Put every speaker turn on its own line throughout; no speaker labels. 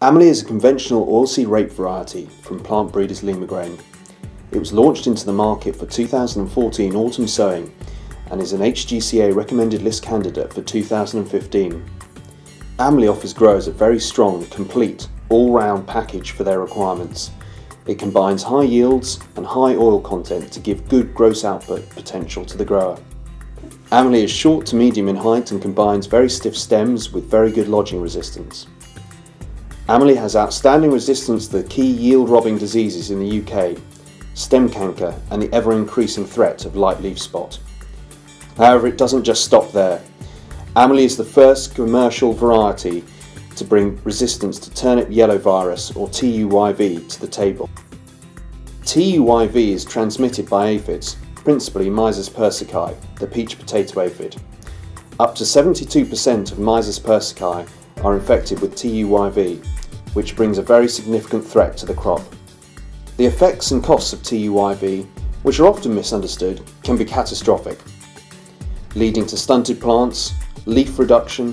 Amalie is a conventional oilseed rape variety from plant breeders Limagrain. It was launched into the market for 2014 autumn sowing and is an HGCA recommended list candidate for 2015. Amalie offers growers a very strong, complete, all-round package for their requirements. It combines high yields and high oil content to give good gross output potential to the grower. Amalie is short to medium in height and combines very stiff stems with very good lodging resistance. Amalie has outstanding resistance to the key yield robbing diseases in the UK, stem canker and the ever increasing threat of light leaf spot. However, it doesn't just stop there. Amalie is the first commercial variety to bring resistance to turnip yellow virus or TUYV to the table. TUYV is transmitted by aphids, principally Myzus persicae, the peach potato aphid. Up to 72% of Myzus persicae are infected with TUYV, which brings a very significant threat to the crop. The effects and costs of TUYV, which are often misunderstood, can be catastrophic, leading to stunted plants, leaf reduction,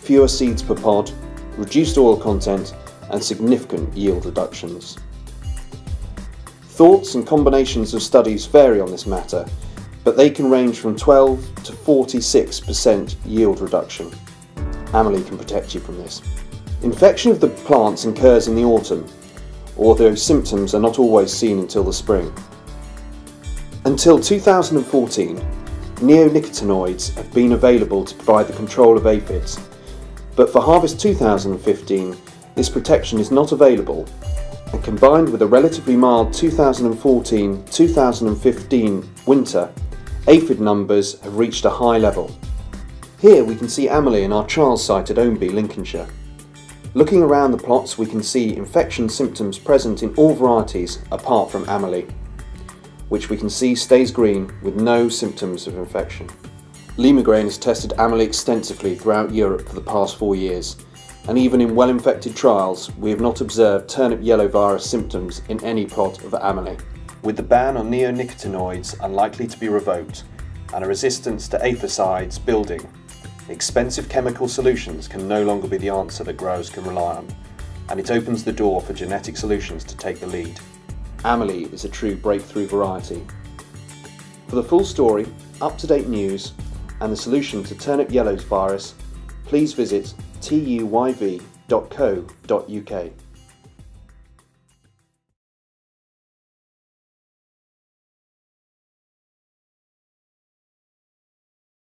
fewer seeds per pod, reduced oil content and significant yield reductions. Thoughts and combinations of studies vary on this matter, but they can range from 12 to 46% yield reduction. Amalie can protect you from this. Infection of the plants occurs in the autumn, although symptoms are not always seen until the spring. Until 2014, neonicotinoids have been available to provide the control of aphids, but for harvest 2015 this protection is not available and combined with a relatively mild 2014-2015 winter, aphid numbers have reached a high level. Here we can see Amalie in our trials site at Owmby, Lincolnshire. Looking around the plots we can see infection symptoms present in all varieties apart from Amalie which we can see stays green with no symptoms of infection. Limagrain has tested Amalie extensively throughout Europe for the past four years, and even in well-infected trials, we have not observed turnip yellow virus symptoms in any plot of Amalie. With the ban on neonicotinoids unlikely to be revoked, and a resistance to aphicides building, expensive chemical solutions can no longer be the answer that growers can rely on, and it opens the door for genetic solutions to take the lead. Amalie is a true breakthrough variety. For the full story, up-to-date news and the solution to turnip yellows virus, please visit tuyv.co.uk.